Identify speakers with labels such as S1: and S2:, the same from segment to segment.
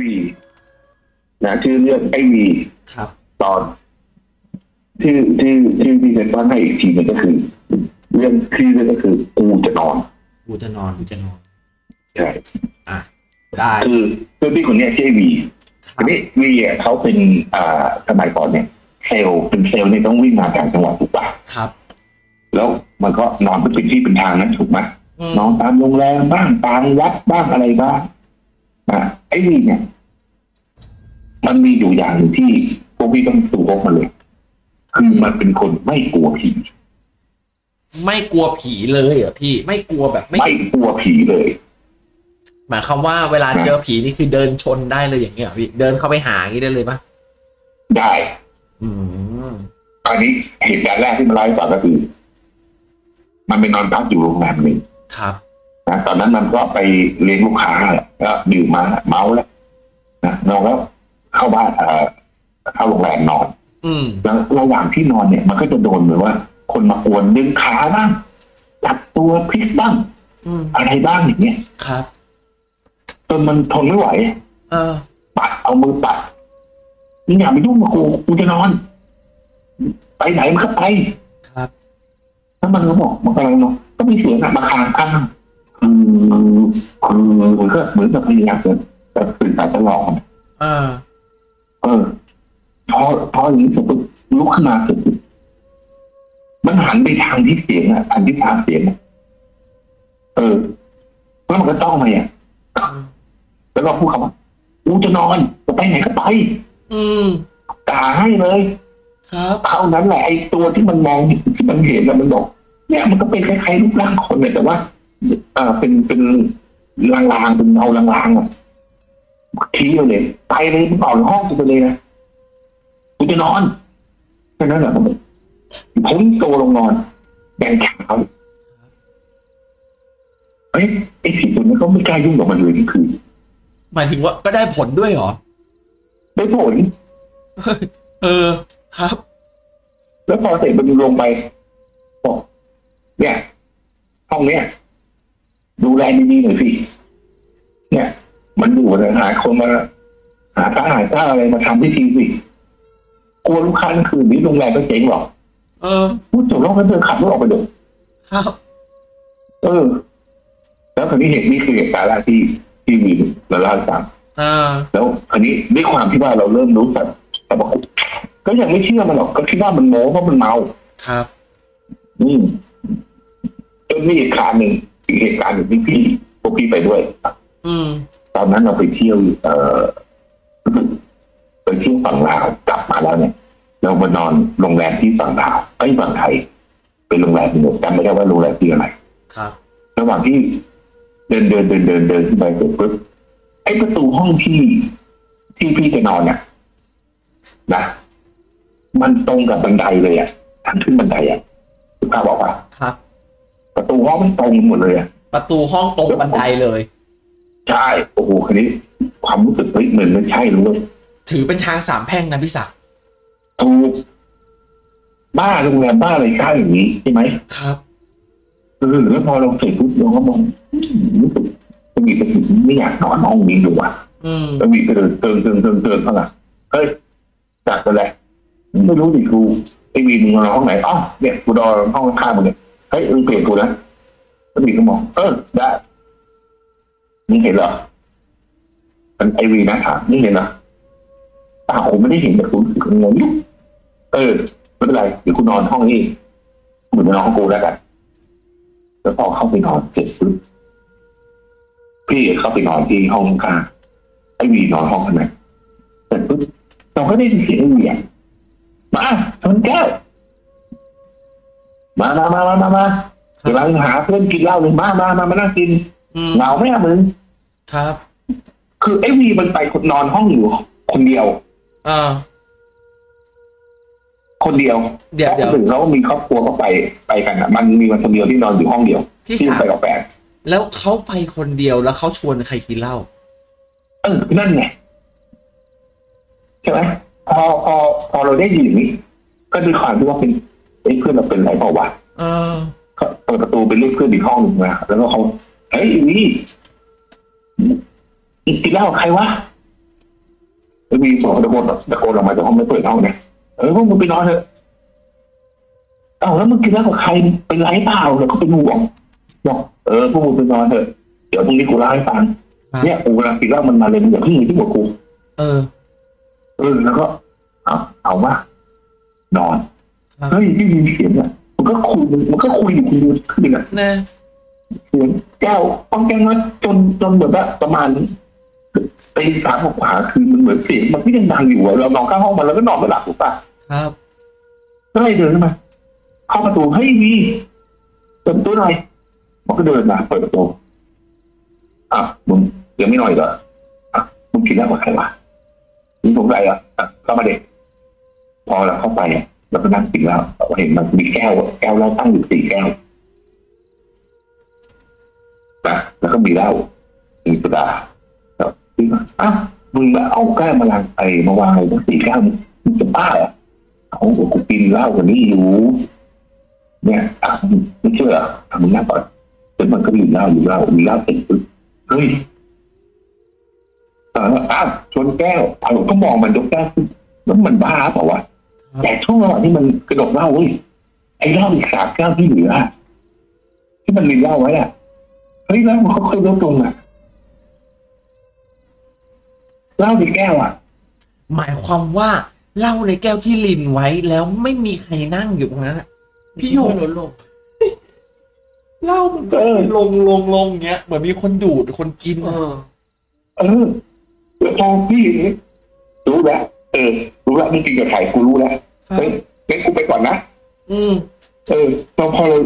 S1: วีนะชื่อเรื่องไอวี
S2: ครับ
S1: ตอนที่ที่ที่พี่เซนตั้งให้อีกทีหนึงก็คือ เรื่องที่อเรื่องก็คือกูจะนอน
S2: กูจะนอนกูจะนอน
S1: ใช่
S2: อะได้
S1: คือคือพี่คนเนี้ยชื่อวี
S2: ค
S1: ที
S2: รับ
S1: นี้วีอะเขาเป็นอ่าสมัยก่อนเนี่ยเซลล์เป็นเซลล์เนี่ยต้องวิ่งมาต่างจังหวัดถูกปะ
S2: ครับ
S1: แล้วมันก็นอนเป็นที่เป็นทางนั้นถูกไหม
S2: อืม
S1: นอนตามโรงแรมบ้างตามวัดบ้างอะไรบ้างอะ ไอ้นี่เนี่ย มันมีอยู่อย่างหนึ่งที่พวกพี่ต้องสูพกมาเลย คือมันเป็นคนไม่กลัวผี
S2: ไม่กลัวผีเลยเหรอพี่ ไม่กลัวแบบไม่
S1: ไม่กลัวผีเลย
S2: หมายความว่าเวลา
S1: ครับ
S2: เจอผีนี่คือเดินชนได้เลยอย่างเงี้ยเหรอพี่เดินเข้าไปหาอย่างนี้ได้เลยปะ
S1: ได้
S2: อืม
S1: อันนี้เหตุการณ์แรกที่มันเล่าให้ฟังก็คือ มันไปนอนพักอยู่โรงแรมหนึ่ง
S2: ครับ
S1: นะตอนนั้นมันก็ไปเลี้ยงลูกค้าแหละก็ดื่มมาเมาแล้วนะนอนแล้วเข้าบ้านเอ่อเข้าโรงแรมนอน
S2: อืม
S1: แล้วระหว่างที่นอนเนี่ย มันก็จะโดนเหมือนว่า คนมากวนดึงขาบ้างจับตัวพลิกบ้าง
S2: อืม
S1: อะไรบ้างอย่างเงี้ย
S2: ครับ
S1: จนมันทนไม่ไหว
S2: เออ
S1: ปัดเอามือปัดมึงอย่าไปยุ่งกับกูกูจะนอน ไปไหนมันก็ไป
S2: ครับ
S1: แล้วมันก็บอกมันกำลังนอนก็มีเสียงอะมาคางข้าง คือคือเหมือนก็เหมือนกับพยายามจะจะตื่นสายจะหลอก
S2: เออ
S1: เออพอพออย่างนี้เสร็จปุ๊บลุกขึ้นมาสร็จปุ๊บมันหันไปทางที่เสียงอะอันที่ทางเสียงเออแล้วมันก็ต้องมาอะแล้วก็พูดคำว่ากูจะนอนจะไปไหนก็ไป
S2: อืม
S1: ด่าให้เลย
S2: ครับ
S1: เท่านั้นแหละไอ้ตัวที่มันมองที่มันเห็นแล้วมันบอกเนี่ยมันก็เป็นคล้ายๆรูปร่างคนเนี่ยแต่ว่า ออเป็นเป็นลางๆเป็นเงาลางๆอะทีเลยไปเลยมึงออกจากห้องกูไปเลยนะกูจะนอนแค่นั้นแหละผมผมโตลงนอนแบ่งขาเอ้ยไอ้ผีตัวนี้ก็ไม่กล้ายุ่งกับมันเลยคือ
S2: หมายถึงว่าก็ได้ผลด้วยเหรอ
S1: ได้ผล
S2: เออครับ
S1: แล้วพอเสร็จมันลงไปบอกเนี่ยห้องเนี้ย ดูแลดีๆหน่อยสิเนี่ย มันอยู่นะหาคนมาหาข้าหาเจ้าอะไรมาทำพิธีสิกลัวลูกค้าทั้งคืนนี้โรงแรมก็เจ๊งหรอก
S2: เออ
S1: พูดจบแล้วก็เดินขับรถออกไปเลย
S2: ครับ
S1: เออ แล้วคราวนี้เหตุนี้คือเหตุการณ์แรกที่ที่มีเราเล่าให้ฟัง
S2: เออ
S1: แล้วคราวนี้ด้วยความที่ว่าเราเริ่มรู้จักแต่บอกก็ยังไม่เชื่อมันหรอก ก็คิดว่ามันโม้เพราะมันเมา
S2: ครับ
S1: อืมจนมีเหตุการณ์หนึ่งอีก เหตุการณ์หนึ่งที่พี่พวกพี่ไปด้วย
S2: อืม
S1: ตอนนั้นเราไปเที่ยวเอ่อไปเที่ยวฝั่งลาวกลับมาแล้วเนี่ย เรามานอนโรงแรมที่ฝั่งลาวไอ้ยฝั่งไทยเป็นโรงแรมที่หนึ่งจำไม่ได้ว่าโรงแรมที่อะไร
S2: ครับ
S1: ระหว่างที่เดินเดินเดินเดินเดินขึ้นไปเสร็จปุ๊บไอ้ประตูห้องที่ที่พี่จะนอนเนี่ยนะมันตรงกับบันไดเลยอะทางขึ้นบันไดอะ ตูห้องมันตรงหมดเลยอะ
S2: ประตูห้องตรงบันไดเลย
S1: ใช่โอ้โหคันนี้ ความรู้สึกเฮ้ยเหมือนไม่ใช่รู้เลย
S2: ถือเป็นทางสามแพร่งนะพี่ศักดิ์
S1: ถูกบ้าโรงแรมบ้าอะไรข้างอย่างนี้ใช่ไหม
S2: ครับ
S1: เออแล้วพอเราเสร็จปุ๊บเราก็มองอืมรู้สึกสวีทไปถึงไม่อยากนอนห้องนี้ดูว่ะ
S2: อืม
S1: สวีทก็เดินเติมเติมเติมเติมเข้ามาเฮ้ยจัดไปเลยไม่รู้ดิครูไอ้วีมึงนอนห้องไหนอ๋อเนี่ยกูนอนห้องข้างๆมึงเนี่ย เฮ้ยมึงเปลี่ยนกูนะสวีก็มองเออได้มึงเห็นเหรอมันไอวีนะถามนี่เห็นเหรอตาผมไม่ได้เห็นแต่คุณรู้สึกงงยู่เออไม่เป็นไรเดี๋ยวคุณนอนห้องนี้เหมือนนอนห้องกูแล้วกันแล้วพอเข้าไปนอนเสร็จปุ๊บพี่เข้าไปนอนที่ห้องข้างไอวีนอนห้องข้างในเสร็จปุ๊บเราก็ได้ยินเสียงไอวีอะมาชนแก้ว มามามามามามาเดี๋ยวเราหาเพื่อนกินเหล้าเลยมามามามานั่งกิน
S2: อืม
S1: เหงาไหมอะมึง
S2: ครับ
S1: คือไอวีมันไปนอนห้องอยู่คนเดียว
S2: เออ
S1: คนเดียว
S2: เดี๋ยว
S1: เพ
S2: เดี๋ยว
S1: ราะคนอื่นเขามีครอบครัวเขาไปไปกันอะมันมีมันคนเดียวที่นอนอยู่ห้องเดียว
S2: พี่
S1: ที่
S2: ศัก
S1: ไป
S2: ดิ์
S1: กับแฟน
S2: แล้วเขาไปคนเดียวแล้วเขาชวนใครกินเหล้า
S1: เออนั่นไงใช่ไหมพอพอพอเราได้ยินอย่างนี้ก็ด้วยความที่ว่าเป็นไอ้ยเพื่อนเราเป็นไรเปล่าวะ
S2: เออ
S1: ก็เปิดประตูไปเรียกเพื่อนอีกห้องหนึ่งมาแล้วก็เขาเฮ้ยอีนี่กินเหล้ากับใครวะแล้วมีบอกตะโกนตะโกนออกมาจากห้องไม่เปิดห้องนะเออพวกมึงไปนอนเถอะเอ้าแล้วมึงกินเหล้ากับใครเป็นไรเปล่าแล้วก็เป็นห่วงบอกเออพวกมึงไปนอนเถอะเดี๋ยวพรุ่งนี้กูเล่าให้ฟัง
S2: ครับ
S1: เนี่ยกูกำลังกินเหล้ามันมาเลยมึงอย่าเพิ่งมาที่หัวกู
S2: เออ
S1: เออแล้วก็เอาเอาว่านอน
S2: ครับ
S1: เฮ้ยที่มีเสียงอะมันก็คุยมันก็คุยอยู่คุยอยู่ขึ้นอะ
S2: นะ
S1: เสียงแก้วป้องแก้วนั้นจนจนแบบว่าประมาณตีสามกว่าๆคือมันเหมือนเสียงมันก็ยังดังอยู่อะเรานอนข้างห้องมันแล้วก็นอนไม่หลับถูกปะ
S2: ครับ
S1: ก็เลยเดินเข้ามาเข้าประตูเฮ้ยวีเปิดประตูหน่อยมันก็เดินมาเปิดประตูอะมึงยังไม่นอนอีกเหรออะมึงกินแล้วกับใครวะมึงสงสัยเหรออะเข้ามาเด็กพอเราเข้าไป อะเราก็นั่งกินแล้วเราเห็นมันมีแก้ว แก้วเหล้าตั้งอยู่สี่แก้วนะแล้วก็มีเหล้ามีโซดาแล้วพี่ก็อ้าวมึงมาเอาแก้วมาลังไอมาวางเลยตั้งสี่แก้วมึงจะบ้าเหรอเขาบอกกูกินเหล้ากันนี้อยู่ เนี่ยอะไม่เชื่อทำมึงนั่งก่อนจนมันก็มีเหล้าอยู่เหล้ามีเหล้าเสร็จปุ๊บเฮ้ยอ้าวชนแก้วเอาก็มองมันยกแก้วขึ้นแล้วมันบ้าเปล่าวะ แต่ช่วงระหว่างที่มันกระดกเหล้าเว้ยไอ้เหล้าอีกสามแก้วที่เหลือที่มันมีเหล้าไว้อะเฮ้ยแล้วมันค่อยๆลดลงอะเหล้าในแก้วอะ
S2: หมายความว่าเหล้าในแก้วที่ลินไว้แล้วไม่มีใครนั่งอยู่ตรงนั้นอะพี่โย
S3: ลดลง
S2: เหล้ามันก็
S1: เออ
S2: ลงลงลงเงี้ยเหมือนมีคนดูดคนกิน
S3: เอ
S2: อะ
S3: อ
S1: เออแล้วพอพี่รู้แล้ว เออ รู้แล้วนี่กินกับไข่กูรู้แล้ว
S2: ครับ
S1: เฮ้ยงั้นกูไปก่อนนะ
S2: อืม
S1: เออตอนพอเรา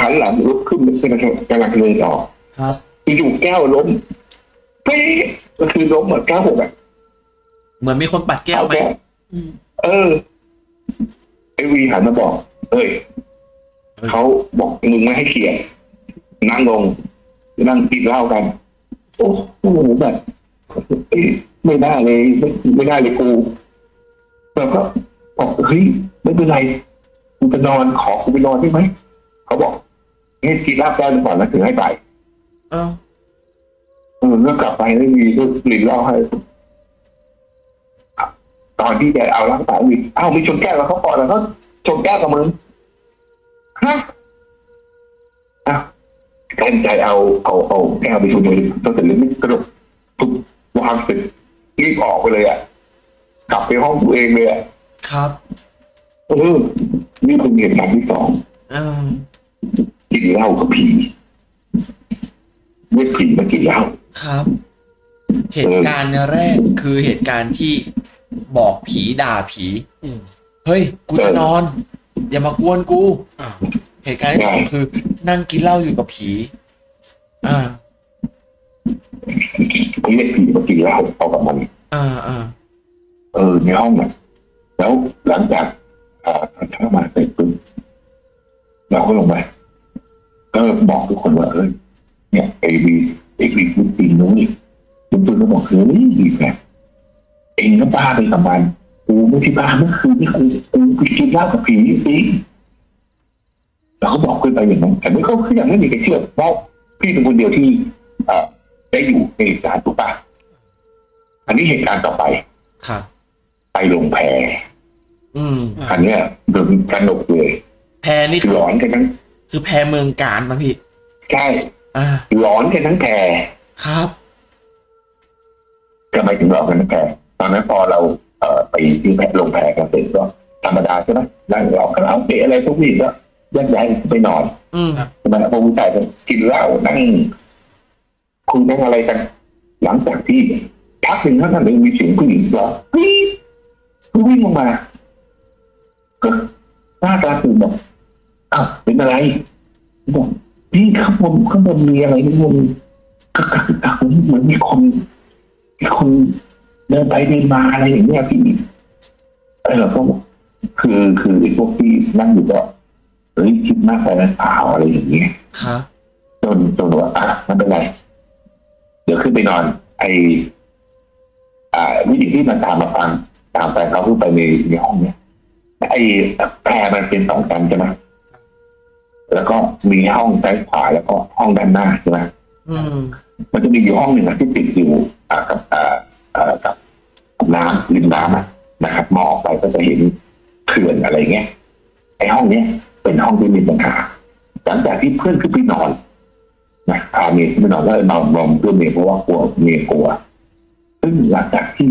S1: หันหลังลุกขึ้นเป็นกำลังเดินต่อ
S2: ครับ
S1: อยู่ๆแก้วล้มเฮ้ยก็คือล้มเหมือนแก้วหกอะ
S2: เหมือนมีคนปัดแก้ว
S1: เอา
S2: ไหม
S1: แก้ว
S3: อืม
S1: เออไอวีหันมาบอก เอ้ยเขาบอกมึงไม่ให้เขียนนั่งลงนั่งกินเหล้ากัน โอ้โหแบบเอ้ย ไม่ได้เลยไม่ไม่ได้เลยกูแล้วก็บอกเฮ้ยไม่เป็นไรกูจะนอนขอกูไปนอนได้ไหมเขาบอกให้กินเหล้าแก้วหนึ่งก่อนแล้วถึงให้ไป
S2: เอ้า
S1: เออแล้วกลับไปไม่มีก็หลินเหล้าให้ตอนที่จะเอาร่างกายวิเอ้ามีชนแก้วแล้วเขาก่อนแล้วก็ชนแก้วกับมึงฮะอะกันใจเอาเอาเอาแก้วไปชนเลยตั้งแต่เล็กกระโดดทุบวางเสร็จรี บออกไปเลยอะกลับไปห้องตัวเองเลยอะ
S2: ครับ
S1: เออนี่เป็นเหตุการณ์ที่สอง
S2: เออ
S1: กินเหล้ากับผีเรียกผีมากินเหล้า
S2: ครับ เหตุการณ์แรกคือเหตุการณ์ที่บอกผีด่าผี
S3: อืม
S2: เฮ้ย กูจะนอน อย่ามากวนกู
S3: อ่า
S2: เหตุการณ์ที่สองคือ นั่งกินเหล้าอยู่กับผี อ่า
S1: เขาเรียกผีมากินเหล้าเอากับมัน
S2: อ่าอ่า
S1: เออในห้องน่ะแล้วหลังจากอ่าทานข้ามาเสร็จปุ๊บเราก็ลงไปก็บอกทุกคนว่าเออเนี่ยไอวีไอวีพูดจริงนุ้ยคุณตุนก็บอกเฮ้ยดีแกเองก็บ้าไปกับมันกูไม่ใช่บ้าเมื่อคืนนี่กูกูกูกินเหล้ากับผีจริงเราก็บอกขึ้นไปอย่างนั้นแต่ไม่เขาคืออยังไม่มีใครเชื่อเพราะพี่เป็นคนเดียวที่เอ่อได้อยู่ในเหตุการถูกปะ อันนี้เหตุการณ์ต่อไป
S2: ครับ
S1: ไปลงแพ
S2: อืม
S1: อันเนี้ยโดนกันหนกเลย
S2: แพรนี่
S1: คือ
S2: คือ
S1: ร้อนกันทั้ง
S2: คือแพรเมืองการนะพี่
S1: ใช่
S2: อ่า
S1: ร้อนกันทั้งแพ
S2: ครับ
S1: ทำไมถึงร้อนกันทั้งแพตอนนั้นพอเราเอ่อไปที่แพลงแพกันเสร็จก็ธรรมดาใช่ไหมนั่งเราก็เอาเตะอะไรทุกวี่ก็แยกย้ายไปนอน
S2: อืม
S1: ใช่ไหมพวกผู้ชายก็กินเหล้านั่งคุยนั่งอะไรกัน หลังจากที่ พักหนึ่งเท่านั้นเองมีเสียงผู้หญิงร้องวิ่งวิ่งลงมาก็หน้าตาตื่นบอกอ้าวเป็นอะไรบอกนี่ข้างบนข้างบนมีอะไรข้างบนกระกักกระกักเหมือนมีคนมีคนเดินไปเดินมาอะไรอย่างเงี้ยพี่เออก็บอกคือคือไอ้พวกที่นั่งอยู่ก็เฮ้ยคิดมากไปนะเปล่าอะไรอย่างเงี้ย
S2: ครับ
S1: จนจนว่าอะไม่เป็นไร เดี๋ยวขึ้นไปนอน ไอ วิธีที่มันตามมาฟังตามไปเขาขึ้นไปในในห้องเนี้ยไอ้แพรมันเป็นสองชั้นใช่ไหมแล้วก็มีห้องซ้ายขวาแล้วก็ห้องด้านหน้าใช่ไหม
S2: อืม
S1: มันจะมีอยู่ห้องหนึ่งอะที่ติดอยู่อ่ากับอ่าอ่ากับกับน้ำริมน้ำอะนะครับมองออกไปก็จะเห็นเขื่อนอะไรเงี้ยไอ้ห้องเนี้ยเป็นห้องที่มีปัญหาหลังจากที่เพื่อนขึ้นไปนอนนะพาเมียขึ้นไปนอนแล้วนอนรอมเพื่อนเมียเพราะว่ากลัวเมียกลัว ซึ่งหลังจากที่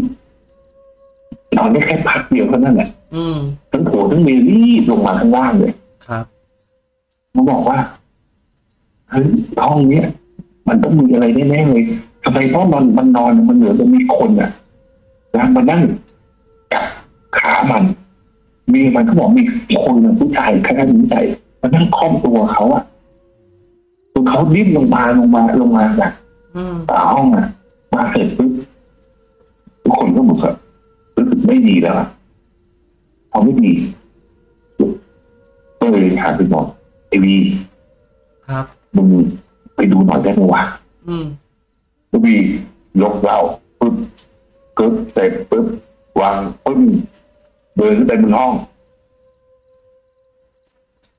S1: นอนได้แค่พักเดียวเท่านั้นแหละ
S2: อืม
S1: ทั้งผัวทั้งเมียรีบลงมาข้างล่างเลย
S2: ครับ
S1: มาบอกว่าเฮ้ยห้องเนี้ยมันต้องมีอะไรแน่ๆเลยทำไมเพราะมันมันนอนมันเหมือนจะมีคนอะนะมานั่งกับขามันเมียมันก็บอกมีคนน่ะผู้ชายแค่นั้นผู้ชายมานั่งค้อมตัวเขาอะจนเขาดิ้นลงมาลงมาลงมาจาก
S2: อืม
S1: ฝาห้องอะ มาเสร็จปุ๊บ ทุกคนก็เหมือนกับรู้สึกไม่ดีแล้วอะพอไม่ดีก็เลยถามไปบอกไอวี
S2: ครับ
S1: มึงไปดูหน่อยได้ไหมวะ
S2: อืม
S1: ไอวียกเหล้าปุ๊บกึ๊บเสร็จปุ๊บวางปึ้งเดินขึ้นไปบนห้อง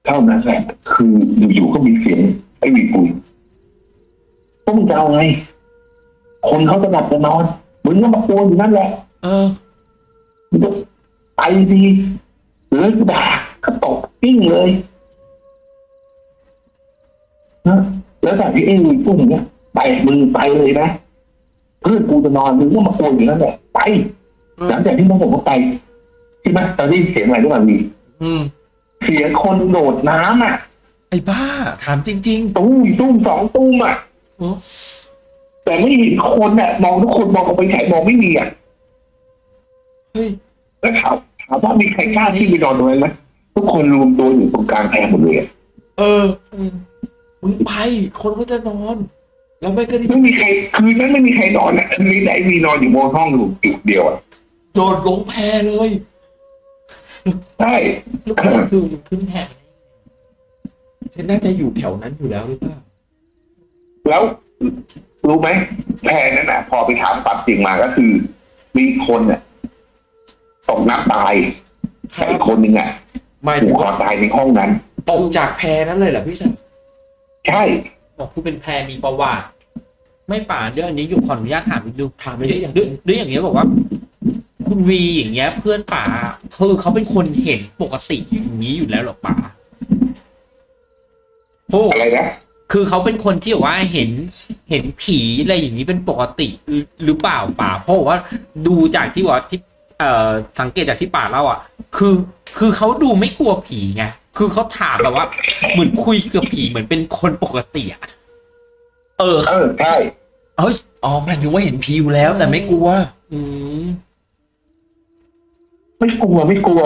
S1: เท่านั้นแหละคืออยู่ๆก็มีเสียงไอ้วีกุยพวกมึงจะเอาไง คนเขาจะหลับจะนอน มึงก็มาโวยอยู่นั่นแหละ
S2: เออ
S1: มึงก็ไปดีหรือด่าก็ตกกิ้งเลยนะแล้วแต่ที่ไอ้วีปุ้งเนี้ยไปมึงไปเลยนะเพื่อนกูจะนอนมึงก็มาโวยอยู่นั่นแหละไป
S2: อืม
S1: หลังจากที่น้องผมก็ไปใช่ไหมตอนนี้เสียงอะไรด้วยวี
S2: อืม
S1: เสียงคนโดดน้ำอะ
S2: ไอ้บ้า ถามจริง
S1: ตุ้มตุ้มสองตุ้มอะ
S2: ๆโอ้
S1: แต่ไม่เห็นคนอะมองทุกคนมองออกไปไหนมองไม่มีอะ
S2: เฮ้ย
S1: แล้วถามถามว่ามีใครกล้าที่ไปนอนตรงนั้นไหมทุกคนรวมตัวอยู่ตรงกลางแพรหมดเลยอะ
S2: เอออืมมึงไป คนเขาจะนอน แล้วไม่ก็ได้
S1: ไม่มีใครคืนนั้นไม่มีใครนอนอะมีแต่ไอ้มีนอนอยู่บนห้องอยู่จุดเดียวอะ
S2: โดดลงแพเลย
S1: ใช่
S3: ลูกเรือคือมันขึ้นแทน
S2: เห็นน่าจะอยู่แถวนั้นอยู่แล้วหรือเปล่า
S1: แล้ว รู้ไหมแพรนั้นอะพอไปถามความจริงมาก็คือ มีคนอะตกน้ำตาย
S2: ครั
S1: แต่อี
S2: บ
S1: กคนหนึ่งอะ
S2: หมาย
S1: ผู
S2: ถึ
S1: ก
S2: ง
S1: คอตายในห้องนั้น
S2: ตกจากแพนั้นเลยเหรอพี่สัน
S1: ใช่
S3: บอกผู้เป็นแพรมีประวัติไม่ป่าเรื่องอันนี้อยู่ขออนุญาตถามอีกดู
S2: ถามไม่ได้อย่าง
S3: ด้วยด้วยอย่างเงี้ยบอกว่า คุณวีอย่างเงี้ย เพื่อนป่าคือเขาเป็นคนเห็นปกติอย่างนี้อยู่แล้วเหรอป่าโอ้
S1: อะไรนะ
S3: คือเขาเป็นคนที่แบบว่าเห็นเห็นผีอะไรอย่างนี้เป็นปกติหรือหรือเปล่าป่า เพราะว่าดูจากที่ว่าที่เอ่อสังเกตจากที่ป่าเล่าอะ คือคือเขาดูไม่กลัวผีไงคือเขาถามแบบว่า เหมือนคุยกับผีเหมือนเป็นคนปกติอะ
S2: เออ
S1: เออใช่
S2: เอ้ยอ๋อหมายถึงว่าเห็นผีอยู่แล้ว แต่ไม่กลัว
S3: อืม
S1: ไม่กลัวไม่กลัว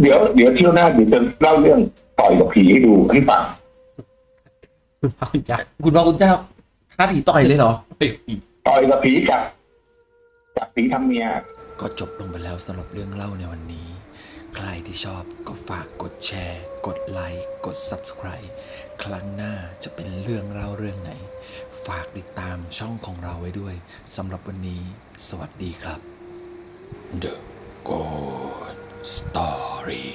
S1: เดี๋ยวเดี๋ยวเที่ยวหน้าเดี๋ยวจะเล่าเรื่องต่อยกับผีให้ดูให้ฟัง
S3: คุณพระคุณเจ้า
S2: คุณพระคุณเจ้าท้าผีต่อยเลยเหรอ
S3: เฮ้ยผี
S1: ต่อยกับผีกับกับผีทำเมีย
S4: ก็จบลงไปแล้วสำหรับเรื่องเล่าในวันนี้ ใครที่ชอบก็ฝากกดแชร์ กดไลค์กด Subscribe ครั้งหน้าจะเป็นเรื่องเล่าเรื่องไหน ฝากติดตามช่องของเราไว้ด้วยสำหรับวันนี้ สวัสดีครับ The Good Story